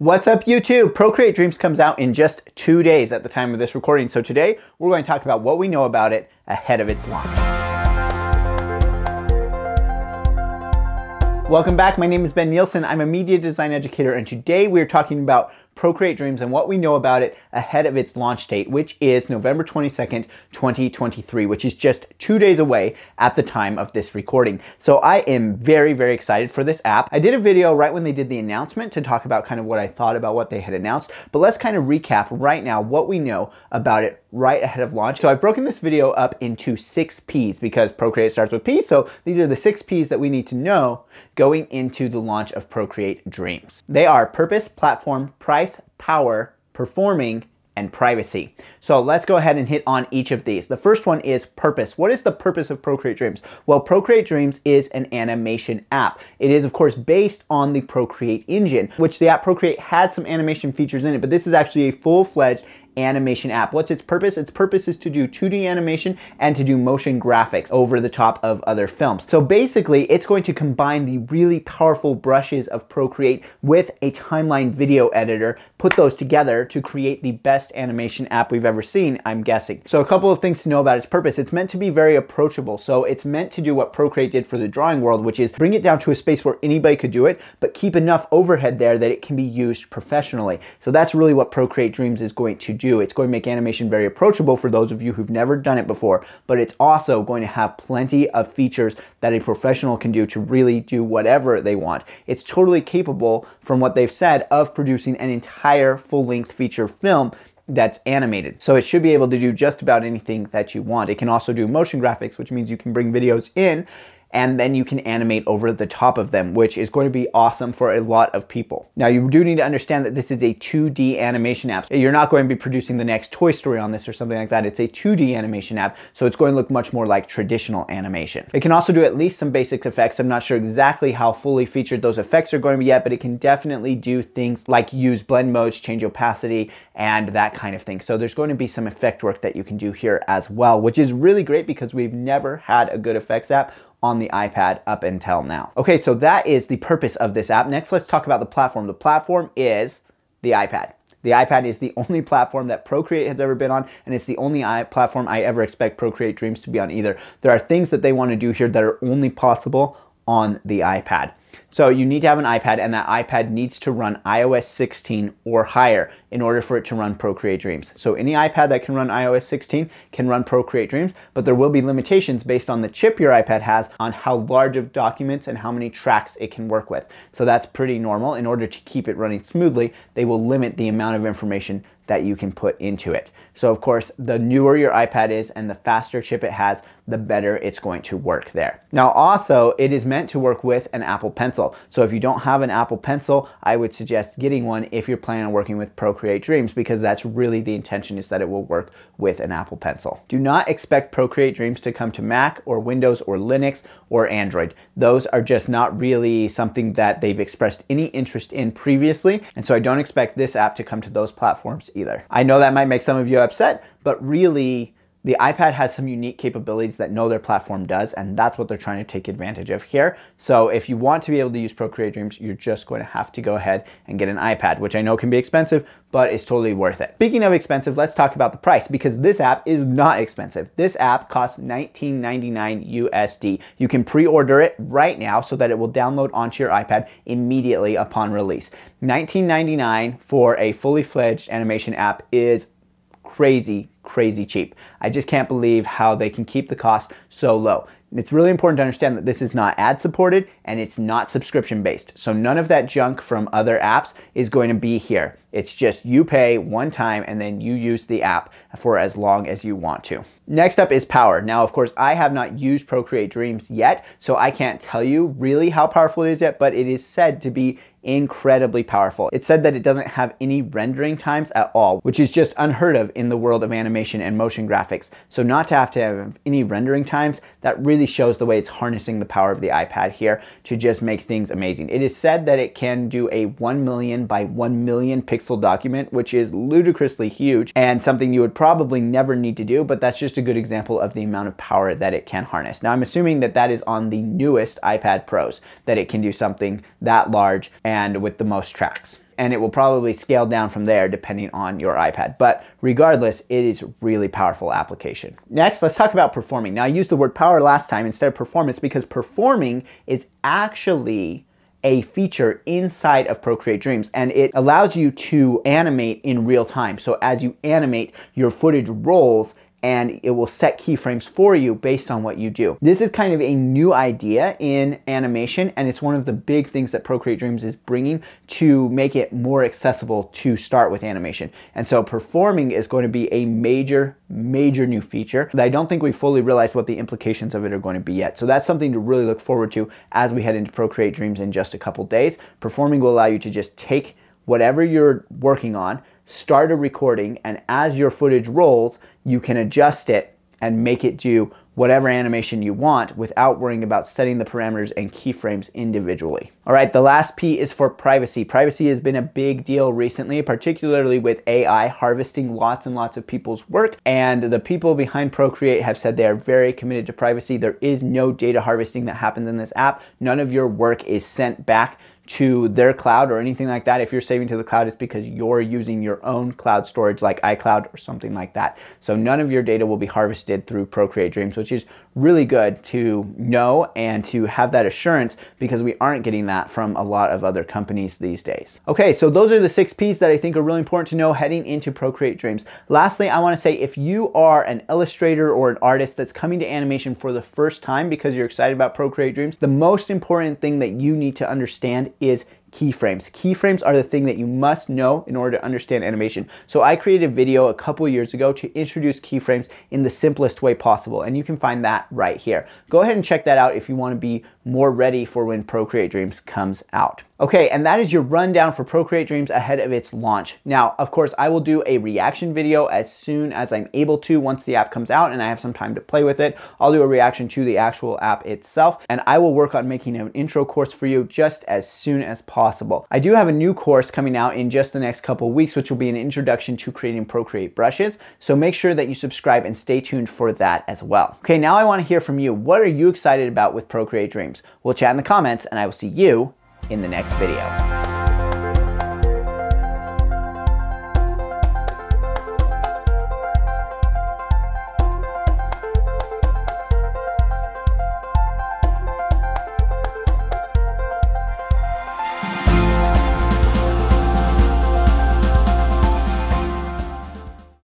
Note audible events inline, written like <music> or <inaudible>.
What's up YouTube? Procreate Dreams comes out in just two days at the time of this recording. So today we're going to talk about what we know about it ahead of its launch. Welcome back. My name is Ben Nielsen. I'm a media design educator and today we're talking about Procreate Dreams and what we know about it ahead of its launch date, which is November 22nd, 2023, which is just two days away at the time of this recording. So I am very, very excited for this app. I did a video right when they did the announcement to talk about kind of what I thought about what they had announced, but let's kind of recap right now what we know about it right ahead of launch. So I've broken this video up into six P's because Procreate starts with P. So these are the six P's that we need to know going into the launch of Procreate Dreams. They are purpose, platform, price, price, power, performing, and privacy. So let's go ahead and hit on each of these. The first one is purpose. What is the purpose of Procreate Dreams? Well, Procreate Dreams is an animation app. It is, of course, based on the Procreate engine, which the app Procreate had some animation features in it, but this is actually a full-fledged animation app. What's its purpose? Its purpose is to do 2D animation and to do motion graphics over the top of other films. So basically, it's going to combine the really powerful brushes of Procreate with a timeline video editor, put those together to create the best animation app we've ever seen, I'm guessing. So a couple of things to know about its purpose. It's meant to be very approachable. So it's meant to do what Procreate did for the drawing world, which is bring it down to a space where anybody could do it, but keep enough overhead there that it can be used professionally. So that's really what Procreate Dreams is going to do. It's going to make animation very approachable for those of you who've never done it before, but it's also going to have plenty of features that a professional can do to really do whatever they want. It's totally capable, from what they've said, of producing an entire full length feature film that's animated. So it should be able to do just about anything that you want. It can also do motion graphics, which means you can bring videos in and then you can animate over the top of them, which is going to be awesome for a lot of people. Now, you do need to understand that this is a 2D animation app. You're not going to be producing the next Toy Story on this or something like that. It's a 2D animation app, so it's going to look much more like traditional animation. It can also do at least some basic effects. I'm not sure exactly how fully featured those effects are going to be yet, but it can definitely do things like use blend modes, change opacity, and that kind of thing. So there's going to be some effect work that you can do here as well, which is really great because we've never had a good effects app on the iPad up until now. Okay, so that is the purpose of this app. Next, let's talk about the platform. The platform is the iPad. The iPad is the <laughs> only platform that Procreate has ever been on, and it's the only platform I ever expect Procreate Dreams to be on either. There are things that they want to do here that are only possible on the iPad. So you need to have an iPad and that iPad needs to run iOS 16 or higher in order for it to run Procreate Dreams. So any iPad that can run iOS 16 can run Procreate Dreams, but there will be limitations based on the chip your iPad has on how large of documents and how many tracks it can work with. So that's pretty normal. In order to keep it running smoothly, they will limit the amount of information that you can put into it. So of course, the newer your iPad is and the faster chip it has, the better it's going to work there. Now also, it is meant to work with an Apple Pencil. So if you don't have an Apple Pencil, I would suggest getting one if you're planning on working with Procreate Dreams because that's really the intention is that it will work with an Apple Pencil. Do not expect Procreate Dreams to come to Mac or Windows or Linux or Android. Those are just not really something that they've expressed any interest in previously, and so I don't expect this app to come to those platforms either. I know that might make some of you upset, but really the iPad has some unique capabilities that no other platform does, and that's what they're trying to take advantage of here. So if you want to be able to use Procreate Dreams, you're just going to have to go ahead and get an iPad, which I know can be expensive, but it's totally worth it. Speaking of expensive, let's talk about the price because this app is not expensive. This app costs $19.99 USD. You can pre-order it right now so that it will download onto your iPad immediately upon release. $19.99 for a fully fledged animation app is crazy, crazy cheap. I just can't believe how they can keep the cost so low. It's really important to understand that this is not ad supported and it's not subscription based. So none of that junk from other apps is going to be here. It's just you pay one time and then you use the app for as long as you want to. Next up is power. Now, of course, I have not used Procreate Dreams yet, so I can't tell you really how powerful it is yet, but it is said to be incredibly powerful. It said that it doesn't have any rendering times at all, which is just unheard of in the world of animation and motion graphics. So not to have to have any rendering times, that really shows the way it's harnessing the power of the iPad here to just make things amazing. It is said that it can do a 1 million by 1 million pixel document, which is ludicrously huge and something you would probably never need to do, but that's just a good example of the amount of power that it can harness. Now I'm assuming that that is on the newest iPad Pros, that it can do something that large and with the most tracks. And it will probably scale down from there depending on your iPad. But regardless, it is really powerful application. Next, let's talk about performing. Now I used the word power last time instead of performance because performing is actually a feature inside of Procreate Dreams and it allows you to animate in real time. So as you animate, your footage rolls and it will set keyframes for you based on what you do. This is kind of a new idea in animation and it's one of the big things that Procreate Dreams is bringing to make it more accessible to start with animation. And so performing is going to be a major, major new feature that I don't think we fully realized what the implications of it are going to be yet. So that's something to really look forward to as we head into Procreate Dreams in just a couple days. Performing will allow you to just take whatever you're working on, start a recording, and as your footage rolls, you can adjust it and make it do whatever animation you want without worrying about setting the parameters and keyframes individually. All right, the last P is for privacy. Privacy has been a big deal recently, particularly with AI harvesting lots and lots of people's work. And the people behind Procreate have said they are very committed to privacy. There is no data harvesting that happens in this app. None of your work is sent back to their cloud or anything like that. If you're saving to the cloud, it's because you're using your own cloud storage like iCloud or something like that. So none of your data will be harvested through Procreate Dreams, which is really good to know and to have that assurance because we aren't getting that from a lot of other companies these days. Okay, so those are the six P's that I think are really important to know heading into Procreate Dreams. Lastly, I wanna say if you are an illustrator or an artist that's coming to animation for the first time because you're excited about Procreate Dreams, the most important thing that you need to understand is keyframes. Keyframes are the thing that you must know in order to understand animation. So I created a video a couple years ago to introduce keyframes in the simplest way possible, and you can find that right here. Go ahead and check that out if you want to be more ready for when Procreate Dreams comes out. Okay, and that is your rundown for Procreate Dreams ahead of its launch. Now, of course, I will do a reaction video as soon as I'm able to once the app comes out and I have some time to play with it. I'll do a reaction to the actual app itself, and I will work on making an intro course for you just as soon as possible. I do have a new course coming out in just the next couple weeks, which will be an introduction to creating Procreate brushes. So make sure that you subscribe and stay tuned for that as well. Okay, now I wanna hear from you. What are you excited about with Procreate Dreams? We'll chat in the comments, and I will see you in the next video.